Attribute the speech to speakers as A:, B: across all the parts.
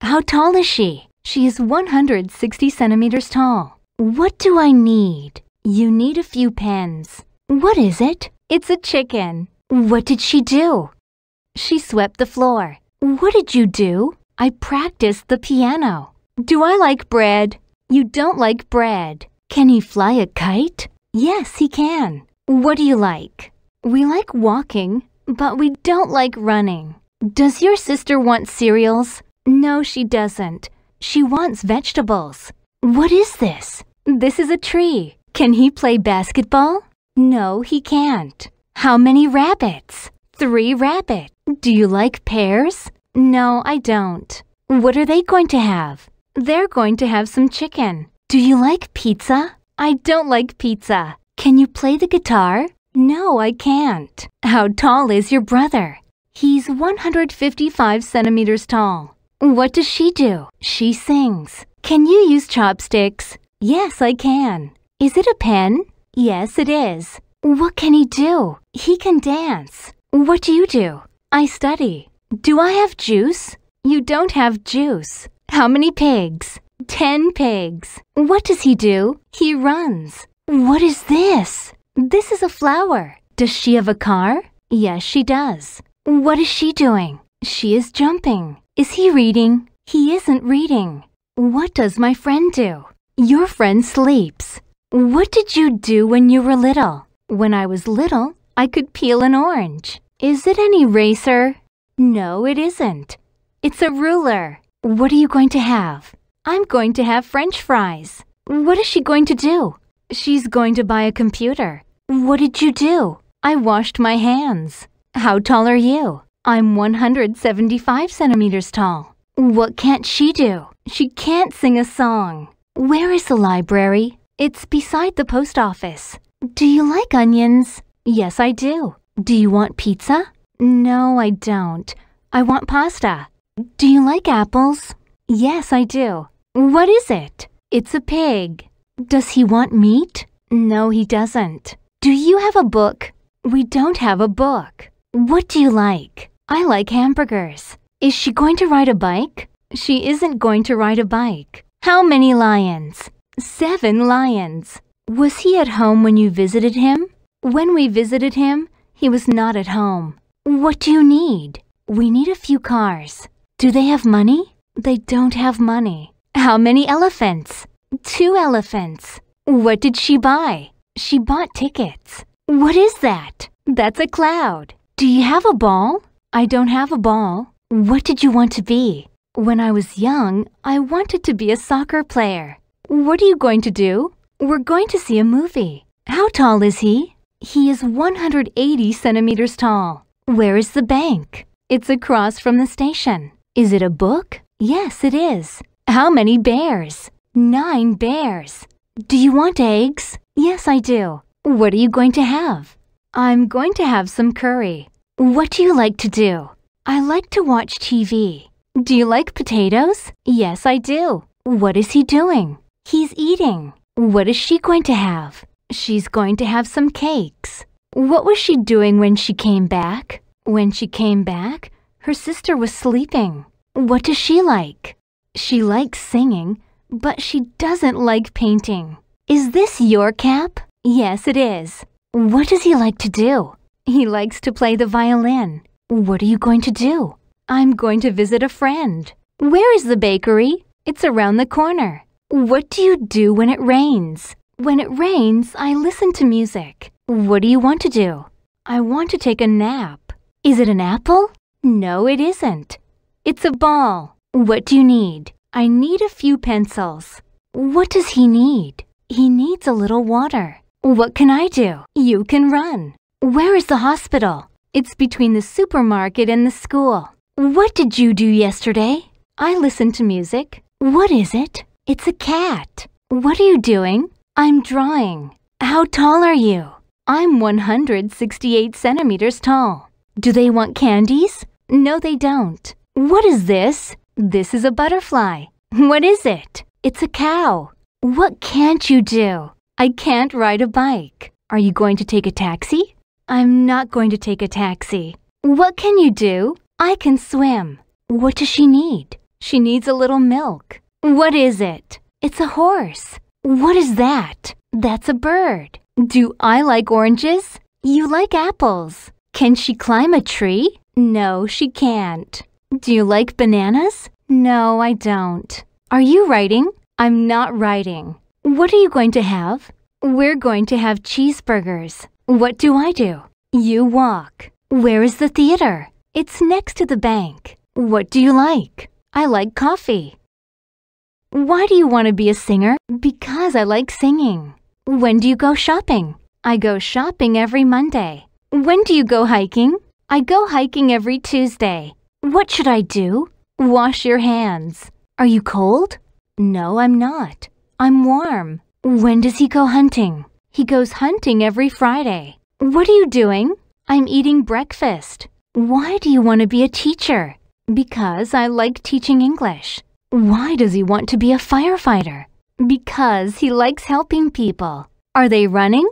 A: How tall is she? She is 160 centimeters tall. What do I need? You need a few pens. What is it? It's a chicken. What did she do? She swept the floor. What did you do? I practiced the piano. Do I like bread? You don't like bread. Can he fly a kite? Yes, he can. What do you like? We like walking, but we don't like running. Does your sister want cereals? No, she doesn't. She wants vegetables. What is this? This is a tree. Can he play basketball? No, he can't. How many rabbits? Three rabbits. Do you like pears? No, I don't. What are they going to have? They're going to have some chicken. Do you like pizza? I don't like pizza. Can you play the guitar? No, I can't. How tall is your brother? He's 155 centimeters tall. What does she do? She sings. Can you use chopsticks? Yes, I can. Is it a pen? Yes, it is. What can he do? He can dance. What do you do? I study. Do I have juice? You don't have juice. How many pigs? Ten pigs. What does he do? He runs. What is this? This is a flower. Does she have a car? Yes, she does. What is she doing? She is jumping. Is he reading? He isn't reading. What does my friend do? Your friend sleeps. What did you do when you were little? When I was little, I could peel an orange. Is it an eraser? No, it isn't. It's a ruler. What are you going to have? I'm going to have french fries. What is she going to do? She's going to buy a computer. What did you do? I washed my hands. How tall are you? I'm 175 centimeters tall. What can't she do? She can't sing a song. Where is the library? It's beside the post office. Do you like onions? Yes, I do. Do you want pizza? No, I don't. I want pasta. Do you like apples? Yes, I do. What is it? It's a pig. Does he want meat? No, he doesn't. Do you have a book? We don't have a book. What do you like? I like hamburgers. Is she going to ride a bike? She isn't going to ride a bike. How many lions? Seven lions. Was he at home when you visited him? When we visited him, he was not at home. What do you need? We need a few cars. Do they have money? They don't have money. How many elephants? Two elephants. What did she buy? She bought tickets. What is that? That's a cloud. Do you have a ball? I don't have a ball. What did you want to be? When I was young, I wanted to be a soccer player. What are you going to do? We're going to see a movie. How tall is he? He is 180 centimeters tall. Where is the bank? It's across from the station. Is it a book? Yes, it is. How many bears? Nine bears. Do you want eggs? Yes, I do. What are you going to have? I'm going to have some curry. What do you like to do? I like to watch TV. Do you like potatoes? Yes, I do. What is he doing? He's eating. What is she going to have? She's going to have some cakes. What was she doing when she came back? When she came back, her sister was sleeping. What does she like? She likes singing, but she doesn't like painting. Is this your cap? Yes, it is. What does he like to do? He likes to play the violin. What are you going to do? I'm going to visit a friend. Where is the bakery? It's around the corner. What do you do when it rains? When it rains, I listen to music. What do you want to do? I want to take a nap. Is it an apple? No, it isn't. It's a ball. What do you need? I need a few pencils. What does he need? He needs a little water. What can I do? You can run. Where is the hospital? It's between the supermarket and the school. What did you do yesterday? I listened to music. What is it? It's a cat. What are you doing? I'm drawing. How tall are you? I'm 168 centimeters tall. Do they want candies? No, they don't. What is this? This is a butterfly. What is it? It's a cow. What can't you do? I can't ride a bike. Are you going to take a taxi? I'm not going to take a taxi. What can you do? I can swim. What does she need? She needs a little milk. What is it? It's a horse. What is that? That's a bird. Do I like oranges? You like apples. Can she climb a tree? No, she can't. Do you like bananas? No, I don't. Are you writing? I'm not writing. What are you going to have? We're going to have cheeseburgers. What do I do? You walk. Where is the theater? It's next to the bank. What do you like? I like coffee. Why do you want to be a singer? Because I like singing. When do you go shopping? I go shopping every Monday. When do you go hiking? I go hiking every Tuesday. What should I do? Wash your hands. Are you cold? No, I'm not. I'm warm. When does he go hunting? He goes hunting every Friday. What are you doing? I'm eating breakfast. Why do you want to be a teacher? Because I like teaching English. Why does he want to be a firefighter? Because he likes helping people. Are they running?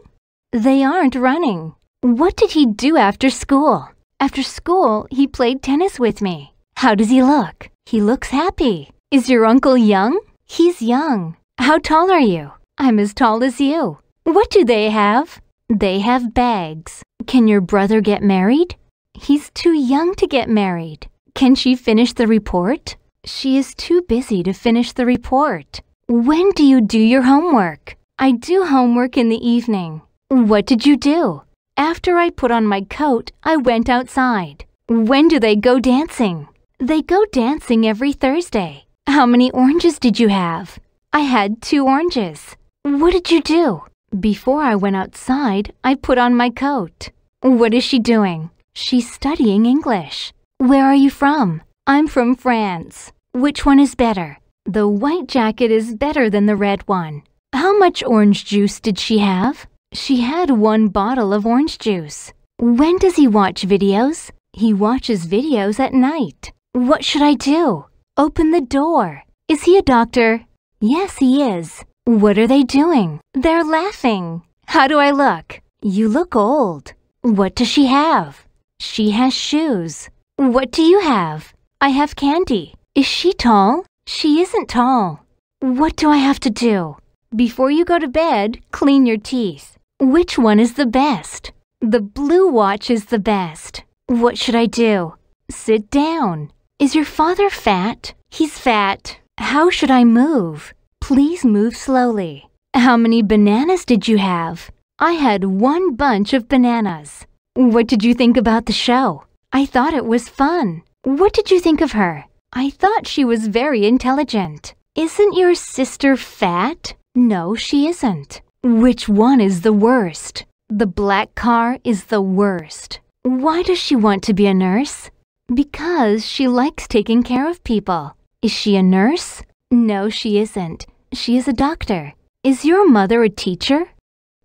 A: They aren't running. What did he do after school? After school, he played tennis with me. How does he look? He looks happy. Is your uncle young? He's young. How tall are you? I'm as tall as you. What do they have? They have bags. Can your brother get married? He's too young to get married. Can she finish the report? She is too busy to finish the report. When do you do your homework? I do homework in the evening. What did you do? After I put on my coat, I went outside. When do they go dancing? They go dancing every Thursday. How many oranges did you have? I had two oranges. What did you do? Before I went outside, I put on my coat. What is she doing? She's studying English. Where are you from? I'm from France. Which one is better? The white jacket is better than the red one. How much orange juice did she have? She had one bottle of orange juice. When does he watch videos? He watches videos at night. What should I do? Open the door. Is he a doctor? Yes, he is. What are they doing? They're laughing. How do I look? You look old. What does she have? She has shoes. What do you have? I have candy. Is she tall? She isn't tall. What do I have to do? Before you go to bed, clean your teeth. Which one is the best? The blue watch is the best. What should I do? Sit down. Is your father fat? He's fat. How should I move? Please move slowly. How many bananas did you have? I had one bunch of bananas. What did you think about the show? I thought it was fun. What did you think of her? I thought she was very intelligent. Isn't your sister fat? No, she isn't. Which one is the worst? The black car is the worst. Why does she want to be a nurse? Because she likes taking care of people. Is she a nurse? No, she isn't. She is a doctor. Is your mother a teacher?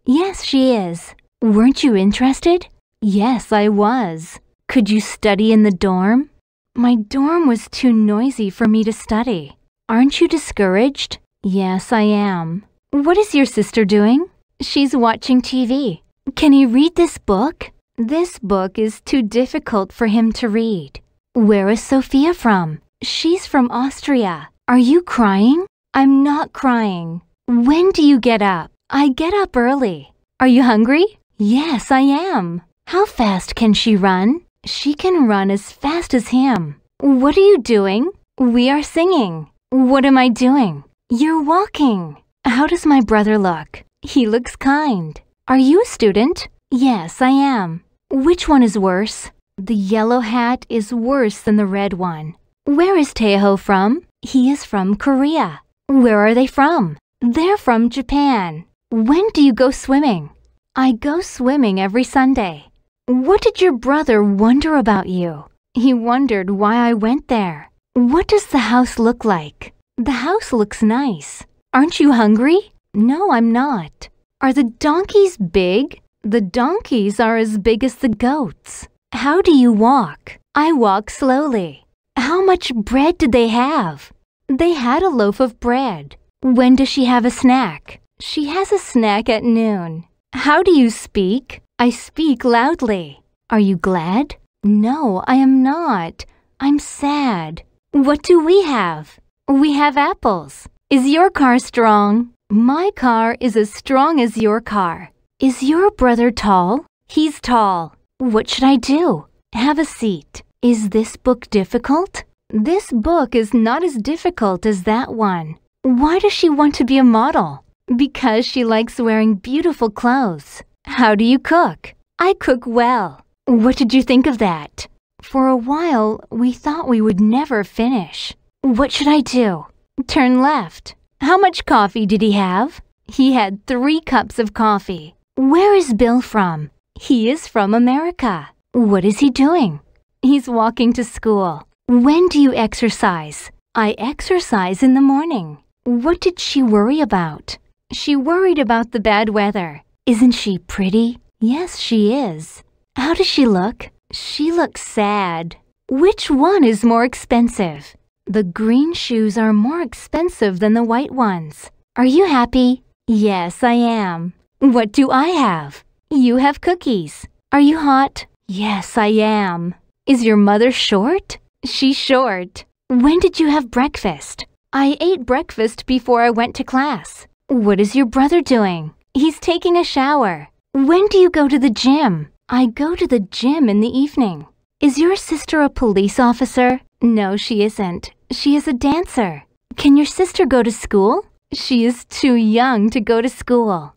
A: Yes, she is. Weren't you interested? Yes, I was. Could you study in the dorm? My dorm was too noisy for me to study. Aren't you discouraged? Yes, I am. What is your sister doing? She's watching TV. Can he read this book? This book is too difficult for him to read. Where is Sophia from? She's from Austria. Are you crying? I'm not crying. When do you get up? I get up early. Are you hungry? Yes, I am. How fast can she run? She can run as fast as him. What are you doing? We are singing. What am I doing? You're walking. How does my brother look? He looks kind. Are you a student? Yes, I am. Which one is worse? The yellow hat is worse than the red one. Where is Taeho from? He is from Korea. Where are they from? They're from Japan. When do you go swimming? I go swimming every Sunday. What did your brother wonder about you? He wondered why I went there. What does the house look like? The house looks nice. Aren't you hungry? No, I'm not. Are the donkeys big? The donkeys are as big as the goats. How do you walk? I walk slowly. How much bread did they have? They had a loaf of bread. When does she have a snack? She has a snack at noon. How do you speak? I speak loudly. Are you glad? No, I am not. I'm sad. What do we have? We have apples. Is your car strong? My car is as strong as your car. Is your brother tall? He's tall. What should I do? Have a seat. Is this book difficult? This book is not as difficult as that one. Why does she want to be a model? Because she likes wearing beautiful clothes. How do you cook? I cook well. What did you think of that? For a while, we thought we would never finish. What should I do? Turn left. How much coffee did he have? He had three cups of coffee. Where is Bill from? He is from America. What is he doing? He's walking to school. When do you exercise? I exercise in the morning. What did she worry about? She worried about the bad weather. Isn't she pretty? Yes, she is. How does she look? She looks sad. Which one is more expensive? The green shoes are more expensive than the white ones. Are you happy? Yes, I am. What do I have? You have cookies. Are you hot? Yes, I am. Is your mother short? She's short. When did you have breakfast? I ate breakfast before I went to class. What is your brother doing? He's taking a shower. When do you go to the gym? I go to the gym in the evening. Is your sister a police officer? No, she isn't. She is a dancer. Can your sister go to school? She is too young to go to school.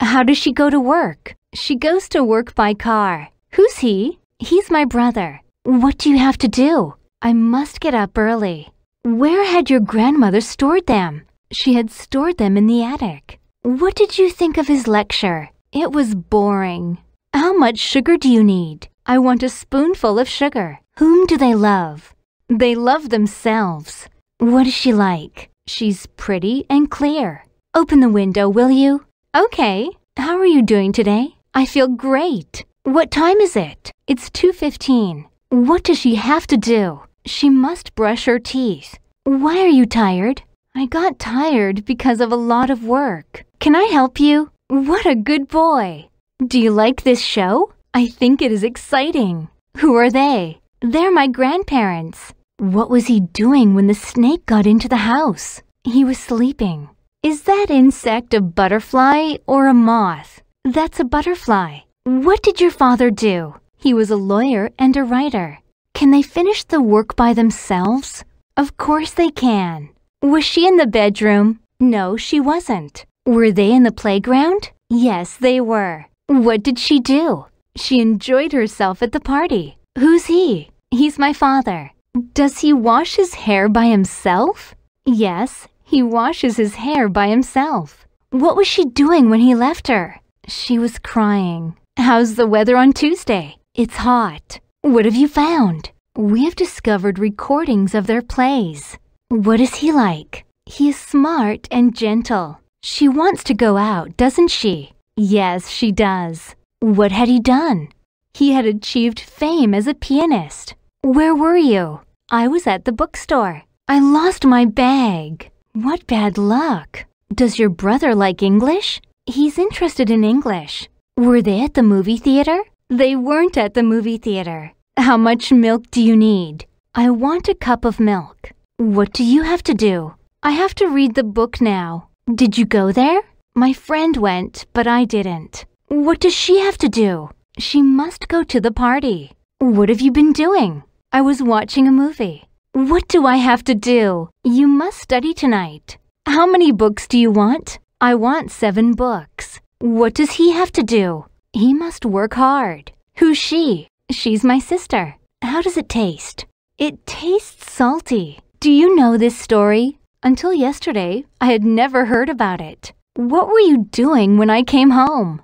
A: How does she go to work? She goes to work by car. Who's he? He's my brother. What do you have to do? I must get up early. Where had your grandmother stored them? She had stored them in the attic. What did you think of his lecture? It was boring. How much sugar do you need? I want a spoonful of sugar. Whom do they love? They love themselves. What is she like? She's pretty and clear. Open the window, will you? Okay. How are you doing today? I feel great. What time is it? It's 2.15. What does she have to do? She must brush her teeth. Why are you tired? I got tired because of a lot of work. Can I help you? What a good boy. Do you like this show? I think it is exciting. Who are they? They're my grandparents. What was he doing when the snake got into the house? He was sleeping. Is that insect a butterfly or a moth? That's a butterfly. What did your father do? He was a lawyer and a writer. Can they finish the work by themselves? Of course they can. Was she in the bedroom? No, she wasn't. Were they in the playground? Yes, they were. What did she do? She enjoyed herself at the party. Who's he? He's my father. Does he wash his hair by himself? Yes, he washes his hair by himself. What was she doing when he left her? She was crying. How's the weather on Tuesday? It's hot. What have you found? We have discovered recordings of their plays. What is he like? He is smart and gentle. She wants to go out, doesn't she? Yes, she does. What had he done? He had achieved fame as a pianist. Where were you? I was at the bookstore. I lost my bag. What bad luck. Does your brother like English? He's interested in English. Were they at the movie theater? They weren't at the movie theater. How much milk do you need? I want a cup of milk. What do you have to do? I have to read the book now. Did you go there? My friend went, but I didn't. What does she have to do? She must go to the party. What have you been doing? I was watching a movie. What do I have to do? You must study tonight. How many books do you want? I want seven books. What does he have to do? He must work hard. Who's she? She's my sister. How does it taste? It tastes salty. Do you know this story? Until yesterday, I had never heard about it. What were you doing when I came home?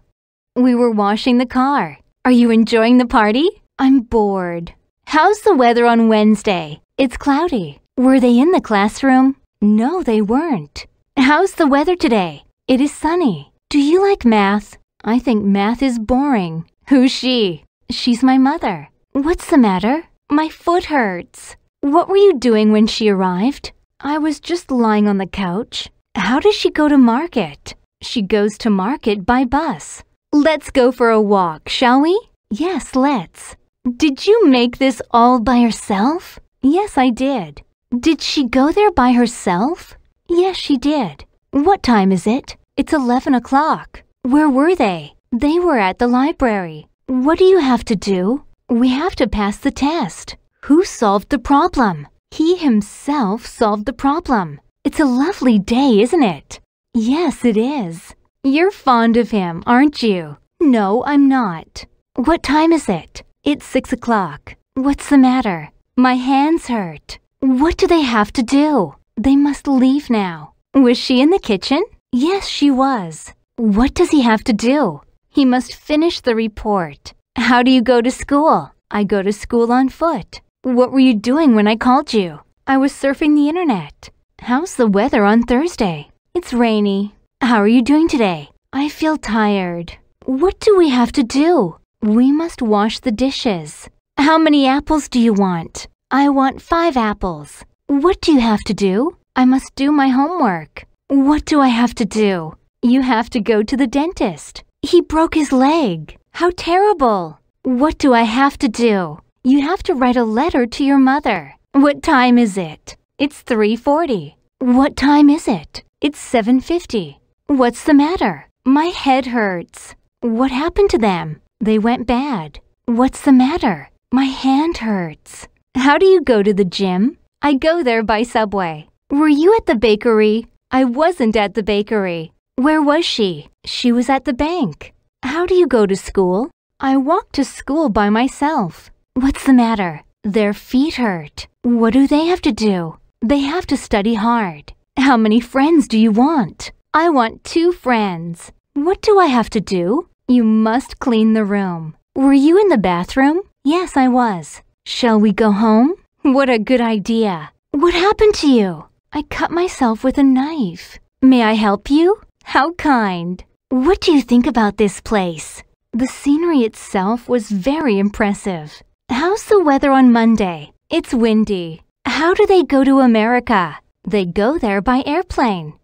A: We were washing the car. Are you enjoying the party? I'm bored. How's the weather on Wednesday? It's cloudy. Were they in the classroom? No, they weren't. How's the weather today? It is sunny. Do you like math? I think math is boring. Who's she? She's my mother. What's the matter? My foot hurts. What were you doing when she arrived? I was just lying on the couch. How does she go to market? She goes to market by bus. Let's go for a walk, shall we? Yes, let's. Did you make this all by yourself? Yes, I did. Did she go there by herself? Yes, she did. What time is it? It's 11 o'clock. Where were they? They were at the library. What do you have to do? We have to pass the test. Who solved the problem? He himself solved the problem. It's a lovely day, isn't it? Yes, it is. You're fond of him, aren't you? No, I'm not. What time is it? It's six o'clock. What's the matter? My hands hurt. What do they have to do? They must leave now. Was she in the kitchen? Yes, she was. What does he have to do? He must finish the report. How do you go to school? I go to school on foot. What were you doing when I called you? I was surfing the internet. How's the weather on Thursday? It's rainy. How are you doing today? I feel tired. What do we have to do? We must wash the dishes. How many apples do you want? I want five apples. What do you have to do? I must do my homework. What do I have to do? You have to go to the dentist. He broke his leg. How terrible. What do I have to do? You have to write a letter to your mother. What time is it? It's 3:40. What time is it? It's 7:50. What's the matter? My head hurts. What happened to them? They went bad. What's the matter? My hand hurts. How do you go to the gym? I go there by subway. Were you at the bakery? I wasn't at the bakery. Where was she? She was at the bank. How do you go to school? I walk to school by myself. What's the matter? Their feet hurt. What do they have to do? They have to study hard. How many friends do you want? I want two friends. What do I have to do? You must clean the room. Were you in the bathroom? Yes, I was. Shall we go home? What a good idea. What happened to you? I cut myself with a knife. May I help you? How kind. What do you think about this place? The scenery itself was very impressive. How's the weather on Monday? It's windy. How do they go to America? They go there by airplane.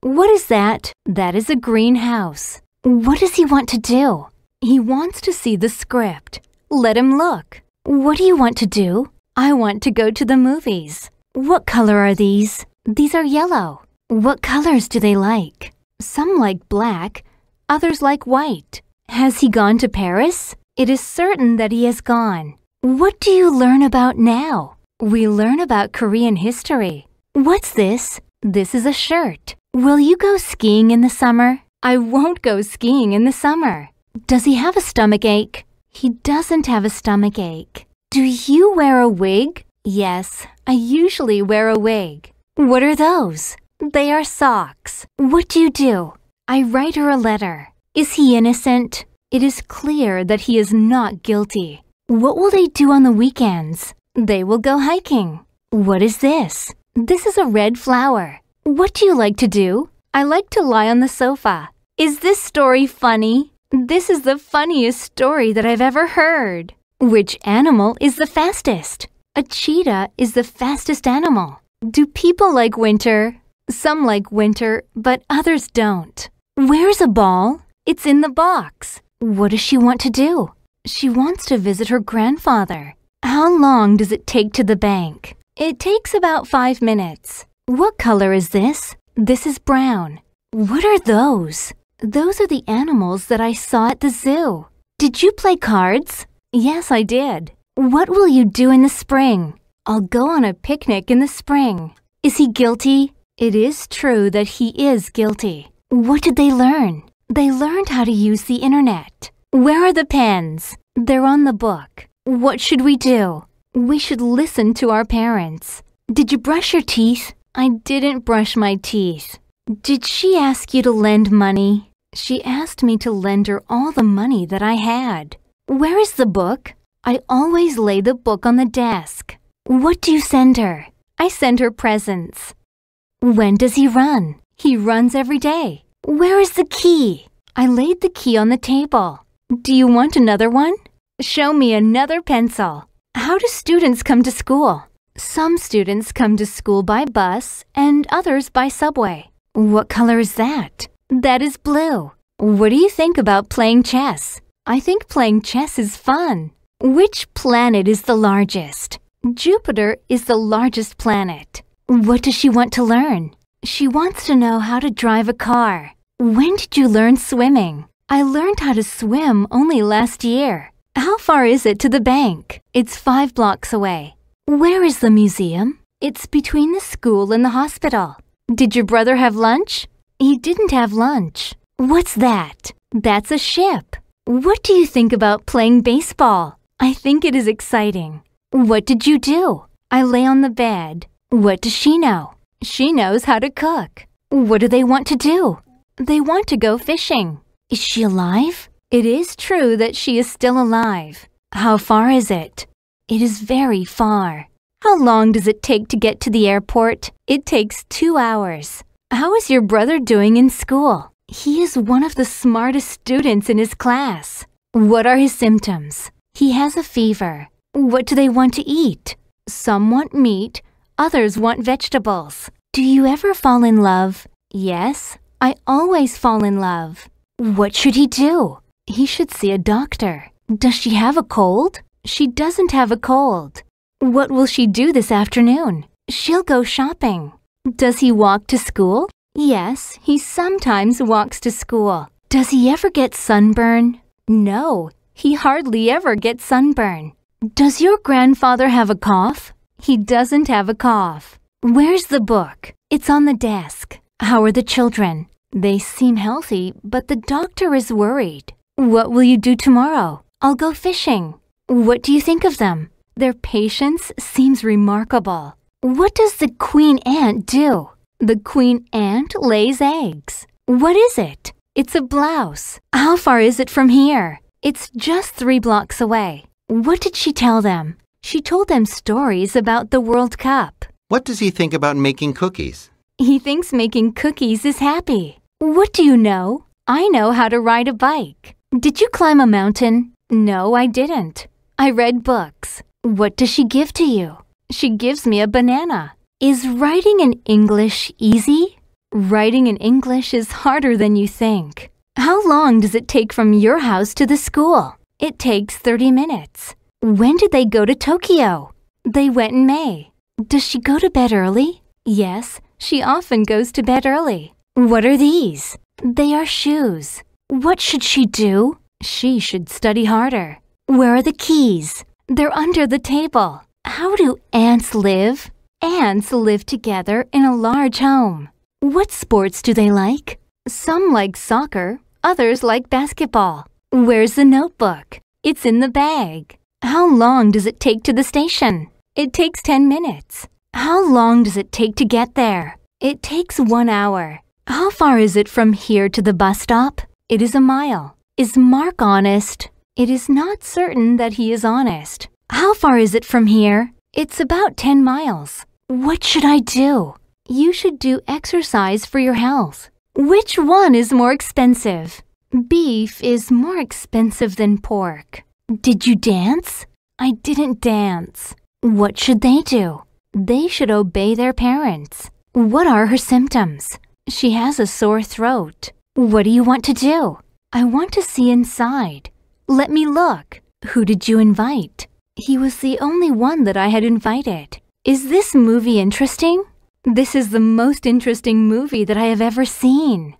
A: What is that? That is a greenhouse. What does he want to do? He wants to see the script. Let him look. What do you want to do? I want to go to the movies. What color are these? These are yellow. What colors do they like? Some like black, others like white. Has he gone to Paris? It is certain that he has gone. What do you learn about now? We learn about Korean history. What's this? This is a shirt. Will you go skiing in the summer? I won't go skiing in the summer. Does he have a stomach ache? He doesn't have a stomach ache. Do you wear a wig? Yes, I usually wear a wig. What are those? They are socks. What do you do? I write her a letter. Is he innocent? It is clear that he is not guilty. What will they do on the weekends? They will go hiking. What is this? This is a red flower. What do you like to do? I like to lie on the sofa. Is this story funny? This is the funniest story that I've ever heard. Which animal is the fastest? A cheetah is the fastest animal. Do people like winter? Some like winter, but others don't. Where's a ball? It's in the box. What does she want to do? She wants to visit her grandfather. How long does it take to the bank? It takes about five minutes. What color is this? This is brown. What are those? Those are the animals that I saw at the zoo. Did you play cards? Yes, I did. What will you do in the spring? I'll go on a picnic in the spring. Is he guilty? It is true that he is guilty. What did they learn? They learned how to use the internet. Where are the pens? They're on the book. What should we do? We should listen to our parents. Did you brush your teeth? I didn't brush my teeth. Did she ask you to lend money? She asked me to lend her all the money that I had. Where is the book? I always lay the book on the desk. What do you send her? I send her presents. When does he run? He runs every day. Where is the key? I laid the key on the table. Do you want another one? Show me another pencil. How do students come to school? Some students come to school by bus and others by subway. What color is that? That is blue. What do you think about playing chess? I think playing chess is fun. Which planet is the largest? Jupiter is the largest planet. What does she want to learn? She wants to know how to drive a car. When did you learn swimming? I learned how to swim only last year. How far is it to the bank? It's five blocks away. Where is the museum? It's between the school and the hospital. Did your brother have lunch? He didn't have lunch. What's that? That's a ship. What do you think about playing baseball? I think it is exciting. What did you do? I lay on the bed. What does she know? She knows how to cook. What do they want to do? They want to go fishing. Is she alive? It is true that she is still alive. How far is it? It is very far. How long does it take to get to the airport? It takes two hours. How is your brother doing in school? He is one of the smartest students in his class. What are his symptoms? He has a fever. What do they want to eat? Some want meat, others want vegetables. Do you ever fall in love? Yes, I always fall in love. What should he do? He should see a doctor. Does she have a cold? She doesn't have a cold. What will she do this afternoon? She'll go shopping. Does he walk to school? Yes, he sometimes walks to school. Does he ever get sunburn? No, he hardly ever gets sunburn. Does your grandfather have a cough? He doesn't have a cough. Where's the book? It's on the desk. How are the children? They seem healthy, but the doctor is worried. What will you do tomorrow? I'll go fishing. What do you think of them? Their patience seems remarkable. What does the queen ant do? The queen ant lays eggs. What is it? It's a blouse. How far is it from here? It's just three blocks away. What did she tell them? She told them stories about the World Cup.
B: What does he think about making cookies?
A: He thinks making cookies is happy. What do you know? I know how to ride a bike. Did you climb a mountain? No, I didn't. I read books. What does she give to you? She gives me a banana. Is writing in English easy? Writing in English is harder than you think. How long does it take from your house to the school? It takes 30 minutes. When did they go to Tokyo? They went in May. Does she go to bed early? Yes, she often goes to bed early. What are these? They are shoes. What should she do? She should study harder. Where are the keys? They're under the table. How do ants live? Ants live together in a large home. What sports do they like? Some like soccer, others like basketball. Where's the notebook? It's in the bag. How long does it take to the station? It takes 10 minutes. How long does it take to get there? It takes one hour. How far is it from here to the bus stop? It is a mile. Is Mark honest? It is not certain that he is honest. How far is it from here? It's about 10 miles. What should I do? You should do exercise for your health. Which one is more expensive? Beef is more expensive than pork. Did you dance? I didn't dance. What should they do? They should obey their parents. What are her symptoms? She has a sore throat. What do you want to do? I want to see inside. Let me look. Who did you invite? He was the only one that I had invited. Is this movie interesting? This is the most interesting movie that I have ever seen.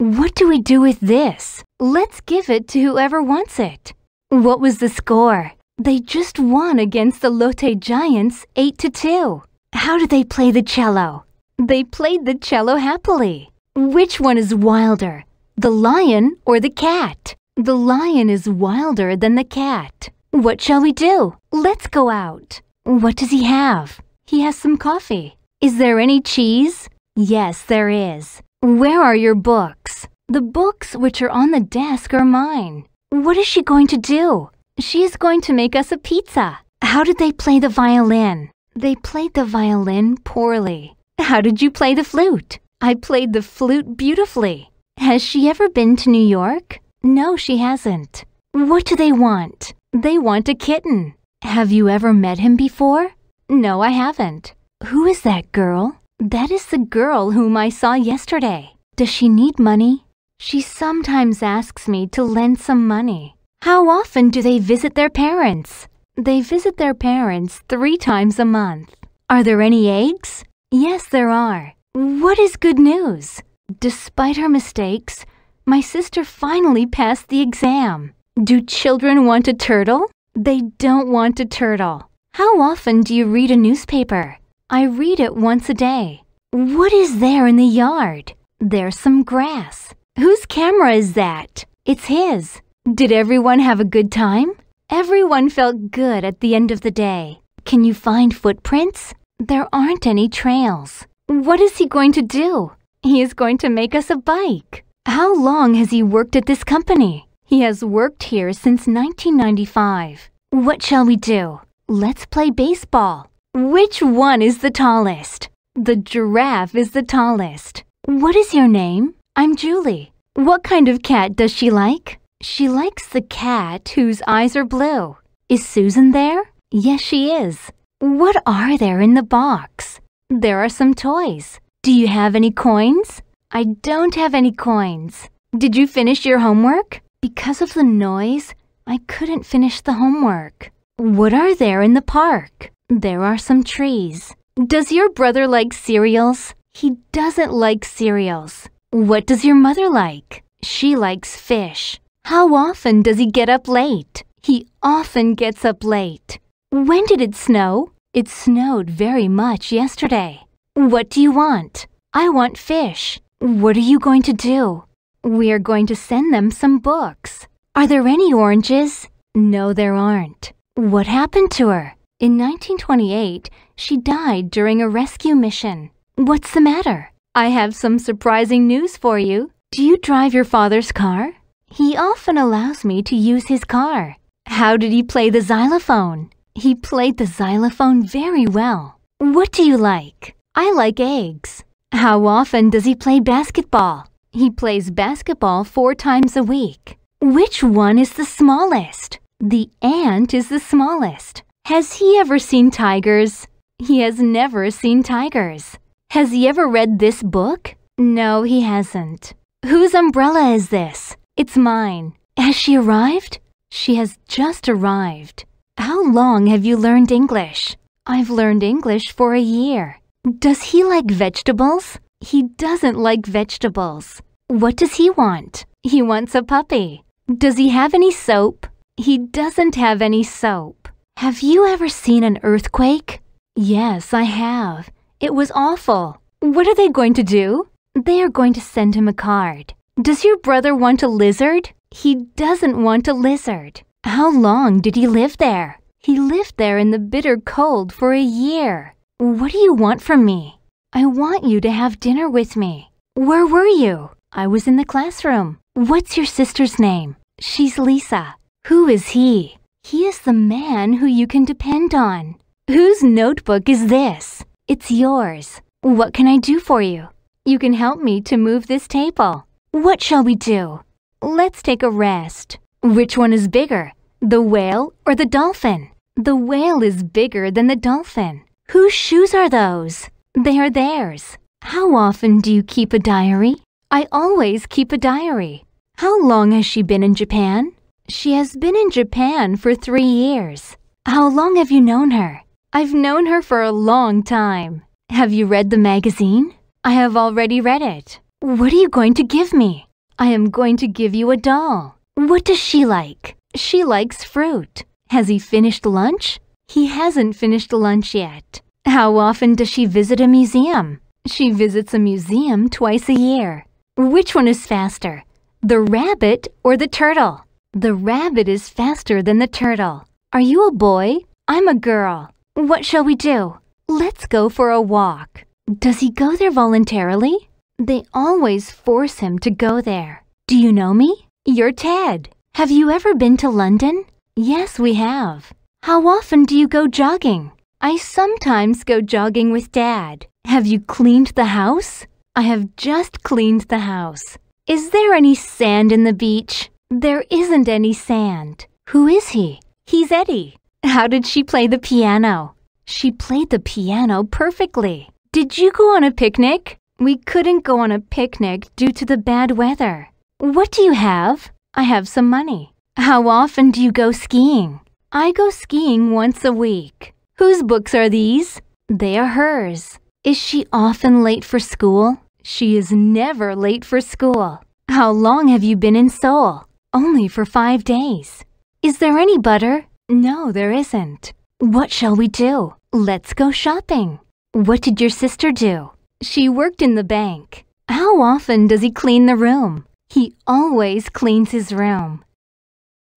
A: What do we do with this? Let's give it to whoever wants it. What was the score? They just won against the Lotte Giants 8 to 2. How did they play the cello? They played the cello happily. Which one is wilder, the lion or the cat? The lion is wilder than the cat. What shall we do? Let's go out. What does he have? He has some coffee. Is there any cheese? Yes, there is. Where are your books? The books which are on the desk are mine. What is she going to do? She is going to make us a pizza. How did they play the violin? They played the violin poorly. How did you play the flute? I played the flute beautifully. Has she ever been to New York? No, she hasn't. What do they want? They want a kitten. Have you ever met him before? No, I haven't. Who is that girl? That is the girl whom I saw yesterday. Does she need money? She sometimes asks me to lend some money. How often do they visit their parents? They visit their parents three times a month. Are there any eggs? Yes, there are. What is good news? Despite her mistakes, my sister finally passed the exam. Do children want a turtle? They don't want a turtle. How often do you read a newspaper? I read it once a day. What is there in the yard? There's some grass. Whose camera is that? It's his. Did everyone have a good time? Everyone felt good at the end of the day. Can you find footprints? There aren't any trails. What is he going to do? He is going to make us a bike. How long has he worked at this company? He has worked here since 1995. What shall we do? Let's play baseball. Which one is the tallest? The giraffe is the tallest. What is your name? I'm Julie. What kind of cat does she like? She likes the cat whose eyes are blue. Is Susan there? Yes, she is. What are there in the box? There are some toys. Do you have any coins? I don't have any coins. Did you finish your homework? Because of the noise, I couldn't finish the homework. What are there in the park? There are some trees. Does your brother like cereals? He doesn't like cereals. What does your mother like? She likes fish. How often does he get up late? He often gets up late. When did it snow? It snowed very much yesterday. What do you want? I want fish. What are you going to do? We are going to send them some books. Are there any oranges? No, there aren't. What happened to her? In 1928, she died during a rescue mission. What's the matter? I have some surprising news for you. Do you drive your father's car? He often allows me to use his car. How did he play the xylophone? He played the xylophone very well. What do you like? I like eggs. How often does he play basketball? He plays basketball four times a week. Which one is the smallest? The ant is the smallest. Has he ever seen tigers? He has never seen tigers. Has he ever read this book? No, he hasn't. Whose umbrella is this? It's mine. Has she arrived? She has just arrived. How long have you learned English? I've learned English for a year. Does he like vegetables? He doesn't like vegetables. What does he want? He wants a puppy. Does he have any soap? He doesn't have any soap. Have you ever seen an earthquake? Yes, I have. It was awful. What are they going to do? They are going to send him a card. Does your brother want a lizard? He doesn't want a lizard. How long did he live there? He lived there in the bitter cold for a year. What do you want from me? I want you to have dinner with me. Where were you? I was in the classroom. What's your sister's name? She's Lisa. Who is he? He is the man who you can depend on. Whose notebook is this? It's yours. What can I do for you? You can help me to move this table. What shall we do? Let's take a rest. Which one is bigger? The whale or the dolphin? The whale is bigger than the dolphin. Whose shoes are those? They are theirs. How often do you keep a diary? I always keep a diary. How long has she been in Japan? She has been in Japan for three years. How long have you known her? I've known her for a long time. Have you read the magazine? I have already read it. What are you going to give me? I am going to give you a doll. What does she like? She likes fruit. Has he finished lunch? He hasn't finished lunch yet. How often does she visit a museum? She visits a museum twice a year. Which one is faster, the rabbit or the turtle? The rabbit is faster than the turtle. Are you a boy? I'm a girl. What shall we do? Let's go for a walk. Does he go there voluntarily? They always force him to go there. Do you know me? You're Ted. Have you ever been to London? Yes, we have. How often do you go jogging? I sometimes go jogging with Dad. Have you cleaned the house? I have just cleaned the house. Is there any sand in the beach? There isn't any sand. Who is he? He's Eddie. How did she play the piano? She played the piano perfectly. Did you go on a picnic? We couldn't go on a picnic due to the bad weather. What do you have? I have some money. How often do you go skiing? I go skiing once a week. Whose books are these? They are hers. Is she often late for school? She is never late for school. How long have you been in Seoul? Only for five days. Is there any butter? No, there isn't. What shall we do? Let's go shopping. What did your sister do? She worked in the bank. How often does he clean the room? He always cleans his room.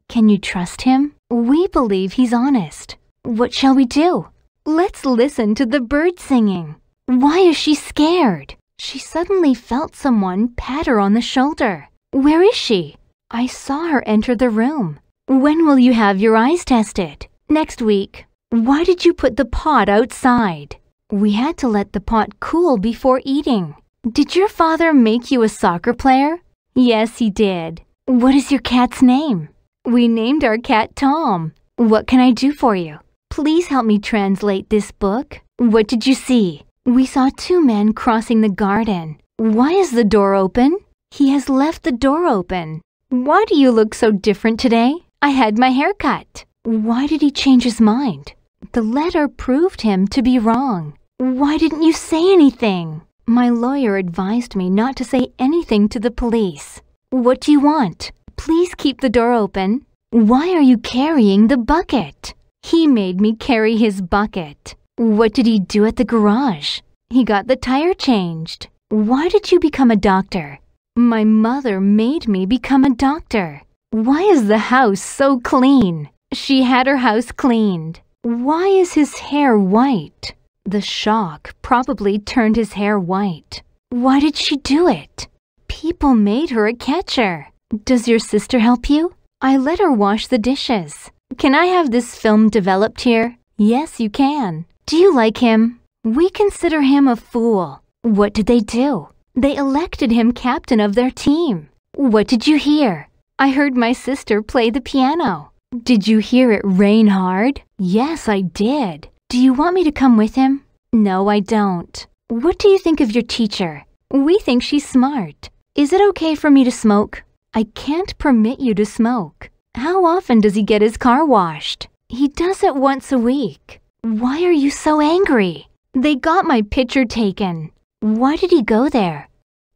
A: Can you trust him? We believe he's honest. What shall we do? Let's listen to the bird singing. Why is she scared? She suddenly felt someone pat her on the shoulder. Where is she? I saw her enter the room. When will you have your eyes tested? Next week. Why did you put the pot outside? We had to let the pot cool before eating. Did your father make you a soccer player? Yes, he did. What is your cat's name? We named our cat Tom. What can I do for you? Please help me translate this book. What did you see? We saw two men crossing the garden. Why is the door open? He has left the door open. Why do you look so different today? I had my hair cut. Why did he change his mind? The letter proved him to be wrong. Why didn't you say anything? My lawyer advised me not to say anything to the police. What do you want? Please keep the door open. Why are you carrying the bucket? He made me carry his bucket. What did he do at the garage? He got the tire changed. Why did you become a doctor? My mother made me become a doctor. Why is the house so clean? She had her house cleaned. Why is his hair white? The shock probably turned his hair white. Why did she do it? People made her a catcher. Does your sister help you? I let her wash the dishes. Can I have this film developed here? Yes, you can. Do you like him? We consider him a fool. What did they do? They elected him captain of their team. What did you hear? I heard my sister play the piano. Did you hear it rain hard? Yes, I did. Do you want me to come with him? No, I don't. What do you think of your teacher? We think she's smart. Is it okay for me to smoke? I can't permit you to smoke. How often does he get his car washed? He does it once a week. Why are you so angry? They got my picture taken. Why did he go there?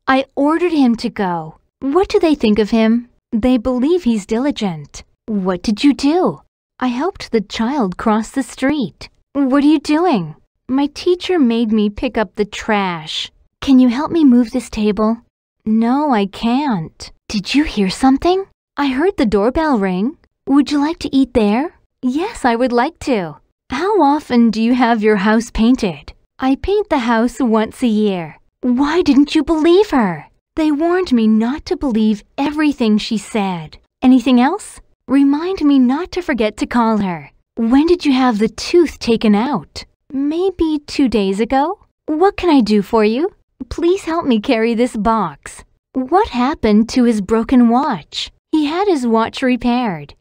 A: I ordered him to go. What do they think of him? They believe he's diligent. What did you do? I helped the child cross the street. What are you doing? My teacher made me pick up the trash. Can you help me move this table? No, I can't. Did you hear something? I heard the doorbell ring. Would you like to eat there? Yes, I would like to. How often do you have your house painted? I paint the house once a year. Why didn't you believe her? They warned me not to believe everything she said. Anything else? Remind me not to forget to call her. When did you have the tooth taken out? Maybe two days ago? What can I do for you? Please help me carry this box. What happened to his broken watch? He had his watch repaired.